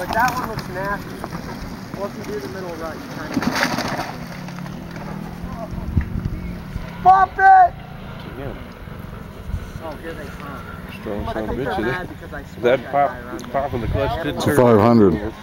But that one looks nasty. Well, if you do the middle right, kind of. Pop it! Yeah, Oh, here they come. strong son of a bitch. Is because that, that pop, popping the clutch didn't a 500.